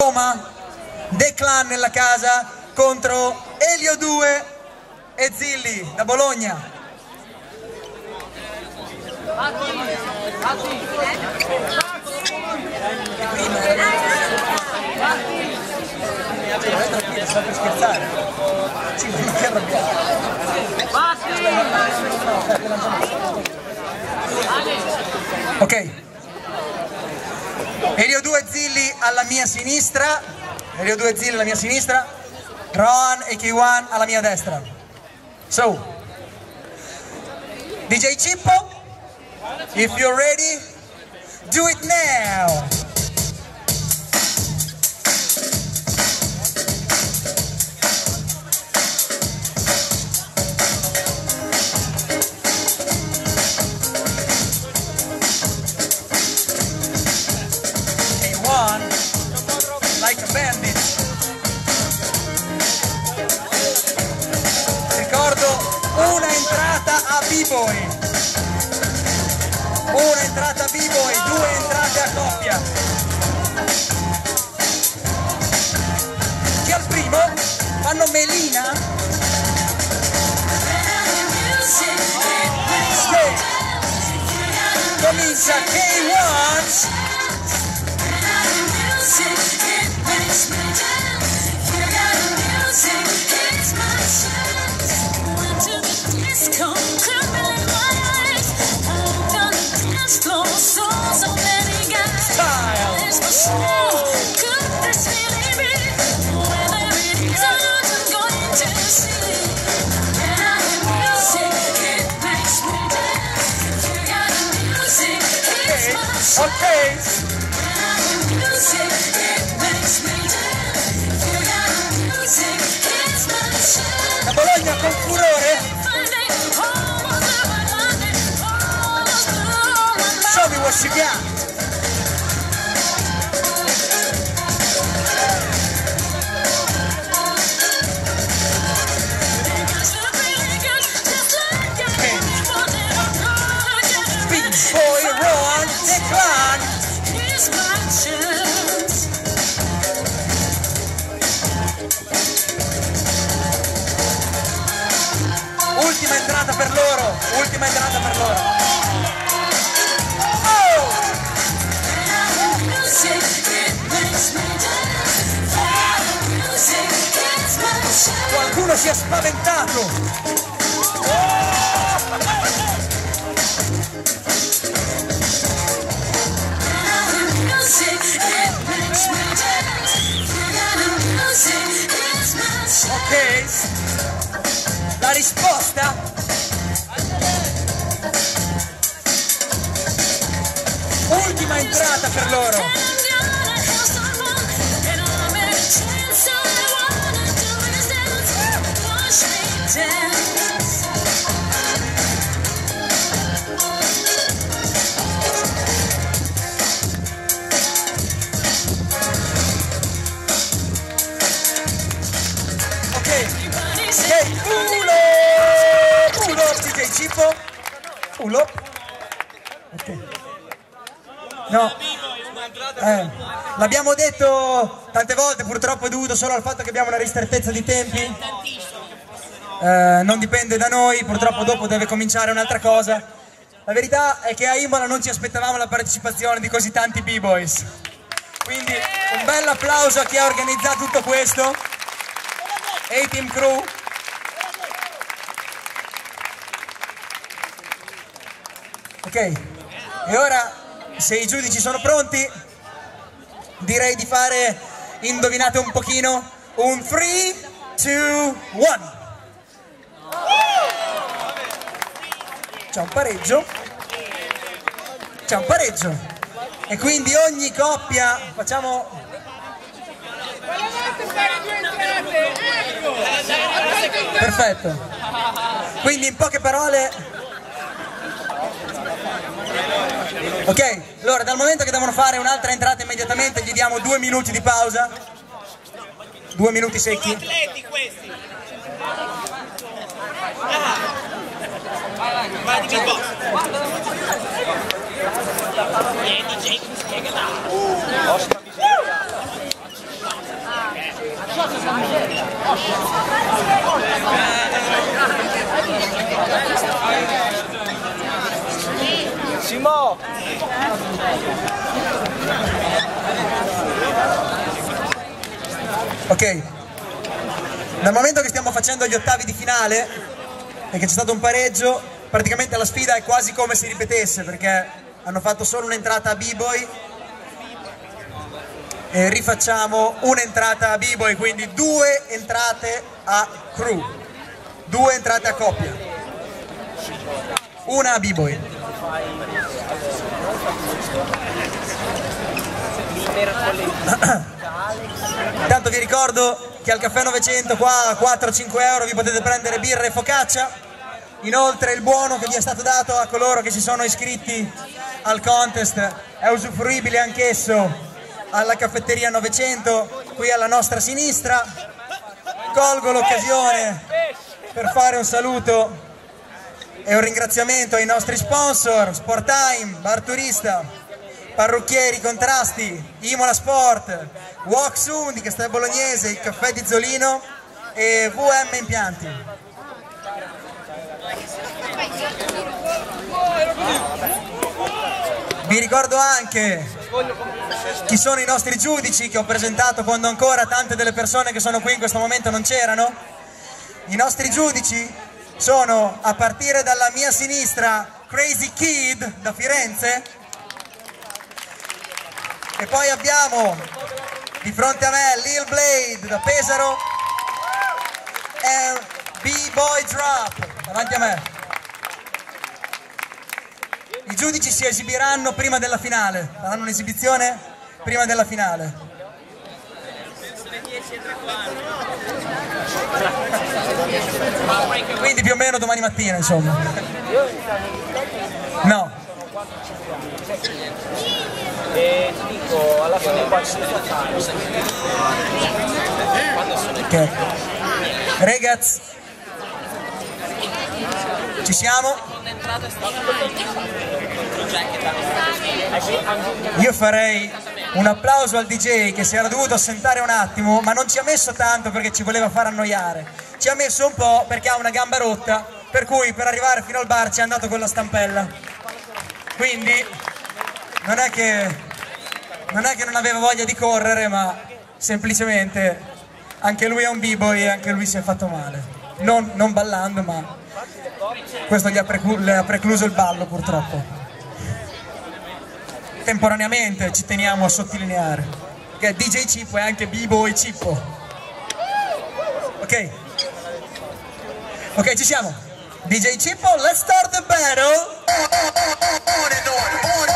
Roma, Declan nella casa contro Elio 2 e Zilli da Bologna. Tranquillo, sta per scherzare. Sì, non ti arrabbiare. Ok. Elio 2 Zilli alla mia sinistra. Elio 2 Zilli alla mia sinistra. Rohan e K1 alla mia destra. So, DJ Cippo, if you're ready, do it now. B-Boy. Una entrata B-Boy, due entrate a coppia. Che al primo fanno melina. Che comincia K1 Ok, da Bologna con furore. Show me what you got. Ultima entrata per loro. Qualcuno si è spaventato. Ok. La risposta? Ultima entrata per loro. Ok. Ok, uno! Cippo. Uno. No. Eh, l'abbiamo detto tante volte, purtroppo è dovuto solo al fatto che abbiamo una ristrettezza di tempi. Eh, non dipende da noi, purtroppo dopo deve cominciare un'altra cosa. La verità è che a Imola non ci aspettavamo la partecipazione di così tanti B-Boys. Quindi un bel applauso a chi ha organizzato tutto questo. A-Team Crew. Ok, e ora se i giudici sono pronti, direi di fare, indovinate un pochino, un 3, 2, 1. C'è un pareggio. C'è un pareggio. E quindi ogni coppia, facciamo Perfetto. Quindi in poche parole... Ok, allora dal momento che devono fare un'altra entrata immediatamente gli diamo due minuti di pausa. Due minuti secchi. atleti questi. Ah. Vai di beatbox. DJ spiega Ok, dal momento che stiamo facendo gli ottavi di finale e che c'è stato un pareggio, praticamente la sfida è quasi come se ripetesse perché hanno fatto solo un'entrata a B-Boy. E rifacciamo un'entrata a B-Boy, quindi due entrate a crew, due entrate a coppia, una a B-Boy. Intanto vi ricordo che al caffè 900 qua a 4-5 euro vi potete prendere birra e focaccia. Inoltre il buono che vi è stato dato a coloro che si sono iscritti al contest è usufruibile anch'esso alla caffetteria 900 qui alla nostra sinistra. Colgo l'occasione per fare un saluto e un ringraziamento ai nostri sponsor, Sporttime, Bar Turista, Parrucchieri Contrasti, Imola Sport, Walk Soon di Castel Bolognese, il caffè di Zolino e VM Impianti. Vi ricordo anche chi sono i nostri giudici che ho presentato quando ancora tante delle persone che sono qui in questo momento non c'erano. I nostri giudici sono a partire dalla mia sinistra Crazy Kid da Firenze e poi abbiamo di fronte a me Lil Blade da Pesaro e B-Boy Drop davanti a me. I giudici si esibiranno prima della finale, faranno un'esibizione prima della finale. Quindi più o meno domani mattina, insomma. No. E ti dico, alla fine qua ci sono Ok. Ragazzi, ci siamo? Io farei un applauso al DJ che si era dovuto assentare un attimo, ma non ci ha messo tanto perché ci voleva far annoiare. Ci ha messo un po' perché ha una gamba rotta, per cui per arrivare fino al bar ci è andato con la stampella. Quindi non è che non, è che non aveva voglia di correre, ma semplicemente anche lui è un b-boy e anche lui si è fatto male. Non, non ballando, ma questo gli ha, le ha precluso il ballo purtroppo. Temporaneamente ci teniamo a sottolineare che DJ Cippo è anche B-Boy Cippo. Ok? Ok, ci siamo. DJ Cippo, let's start the battle. Chi è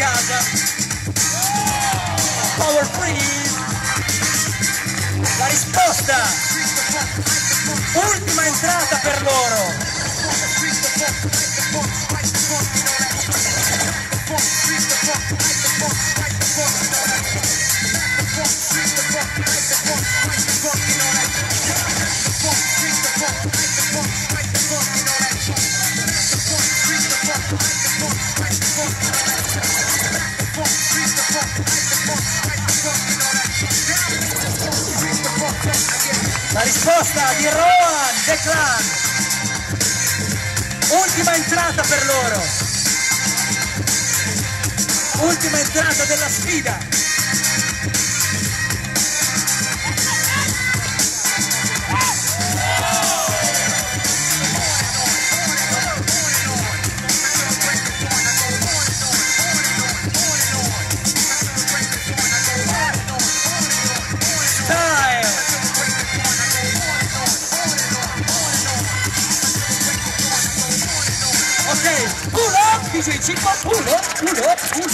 casa. Power freeze. La risposta. Ultima entrata per loro. La risposta di Rohan The Clan. Ultima entrata per loro. Ultima entrata della sfida. DJ Cippo, pull up, pull up, pull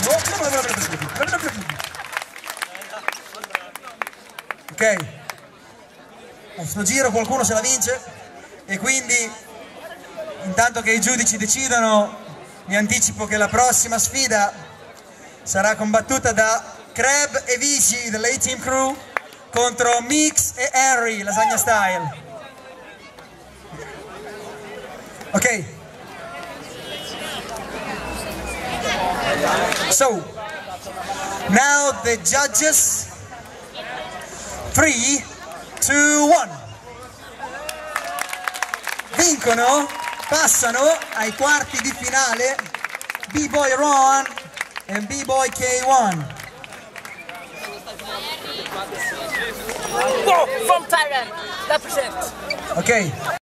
up. Ok, a sto giro qualcuno se la vince e quindi intanto che i giudici decidono vi anticipo che la prossima sfida sarà combattuta da Crab e Vici dell'A-Team Crew contro Mix e Harry, Lasagna Style. Ok. So, now the judges. Three, two, one. Vincono, passano ai quarti di finale B-Boy Ron e B-Boy K1. From Thailand, represent. Ok.